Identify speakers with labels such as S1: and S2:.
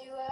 S1: you up. Uh,